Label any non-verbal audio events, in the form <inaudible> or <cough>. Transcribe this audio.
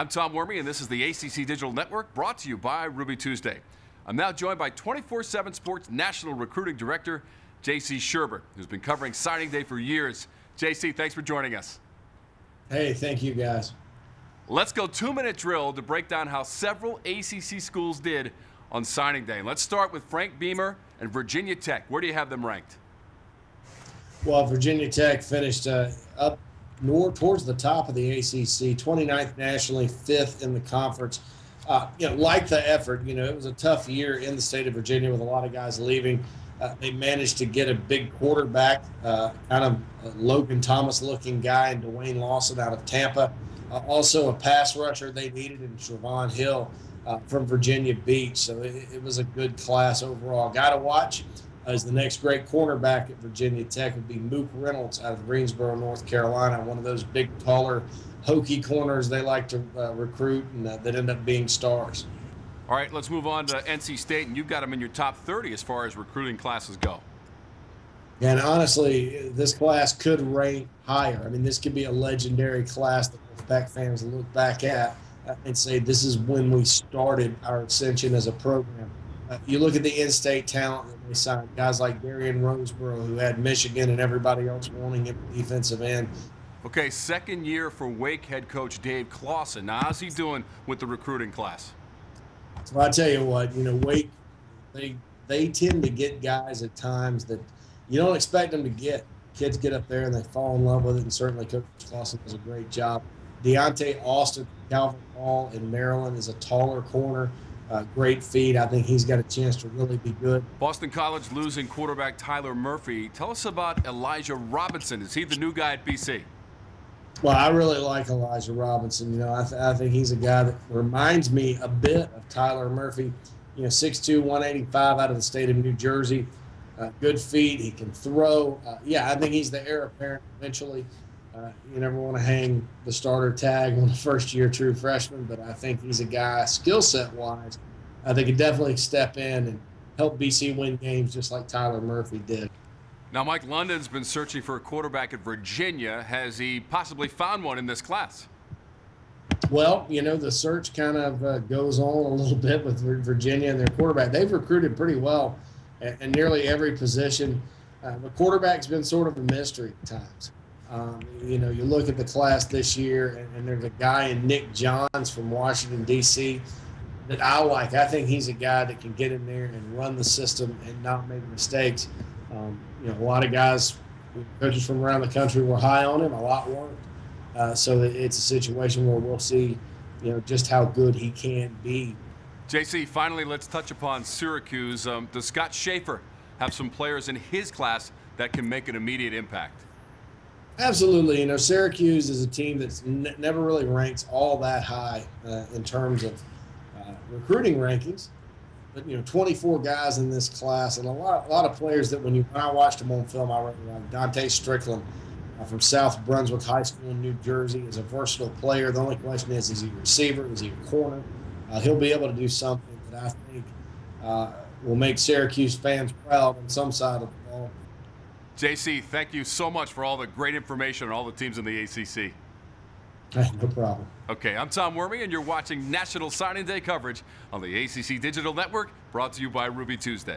I'm Tom Werme, and this is the ACC Digital Network brought to you by Ruby Tuesday. I'm now joined by 24 7 Sports National Recruiting Director, JC Shurburtt, who's been covering signing day for years. JC, thanks for joining us. Hey, thank you guys. Let's go two minute drill to break down how several ACC schools did on signing day. Let's start with Frank Beamer and Virginia Tech. Where do you have them ranked? Well, Virginia Tech finished uh, up north towards the top of the ACC, 29th nationally, fifth in the conference. Uh, you know, like the effort, you know, it was a tough year in the state of Virginia with a lot of guys leaving. Uh, they managed to get a big quarterback, uh, kind of Logan Thomas looking guy, and Dwayne Lawson out of Tampa. Uh, also, a pass rusher they needed in Trevon Hill uh, from Virginia Beach. So it, it, was a good class overall. Got to watch as the next great cornerback at Virginia Tech would be Mook Reynolds out of Greensboro, North Carolina, one of those big, taller, Hokie corners they like to uh, recruit and uh, that end up being stars. All right, let's move on to NC State, and you've got them in your top 30 as far as recruiting classes go. And honestly, this class could rank higher. I mean, this could be a legendary class that Wolfpack fans look back at and say this is when we started our ascension as a program. Uh, you look at the in-state talent that they signed, guys like Darian Roseboro, who had Michigan and everybody else wanting him defensive end. Okay, second year for Wake head coach Dave Clawson. Now, how's he doing with the recruiting class? So I tell you what, you know, Wake, they they tend to get guys at times that you don't expect them to get. Kids get up there and they fall in love with it, and certainly Coach Clawson does a great job. Deontay Austin, Calvert Hall in Maryland is a taller corner. Uh, great feet. I think he's got a chance to really be good. Boston College losing quarterback Tyler Murphy. Tell us about Elijah Robinson. Is he the new guy at BC? Well, I really like Elijah Robinson. You know, I, th- I think he's a guy that reminds me a bit of Tyler Murphy. You know, 6'2", 185 out of the state of New Jersey. Uh, good feet. He can throw. Uh, yeah, I think he's the heir apparent eventually. Uh, you never want to hang the starter tag on a first year true freshman, but I think he's a guy, skill set wise, I think he definitely step in and help BC win games just like Tyler Murphy did. Now, Mike London's been searching for a quarterback at Virginia. Has he possibly found one in this class? Well, you know, the search kind of uh, goes on a little <laughs> bit with Virginia and their quarterback. They've recruited pretty well in nearly every position. Uh, the quarterback's been sort of a mystery at times. Um, you know, you look at the class this year, and, and, there's a guy in Nick Johns from Washington, D.C., that I like. I think he's a guy that can get in there and run the system and not make mistakes. Um, you know, a lot of guys, coaches from around the country were high on him, a lot weren't. Uh, so it's a situation where we'll see, you know, just how good he can be. JC, finally, let's touch upon Syracuse. Um, does Scott Shafer have some players in his class that can make an immediate impact? Absolutely. You know, Syracuse is a team that's n- never really ranks all that high uh, in terms of uh, recruiting rankings. But you know, 24 guys in this class, and a lot, a lot of players that when you when I watched them on film, I like Dante Strickland uh, from South Brunswick High School in New Jersey is a versatile player. The only question is, is he a receiver? Is he a corner? Uh, he'll be able to do something that I think uh, will make Syracuse fans proud on some side of. JC, thank you so much for all the great information on all the teams in the ACC. No problem. Okay, I'm Tom Werme, and you're watching National Signing Day coverage on the ACC Digital Network, brought to you by Ruby Tuesday.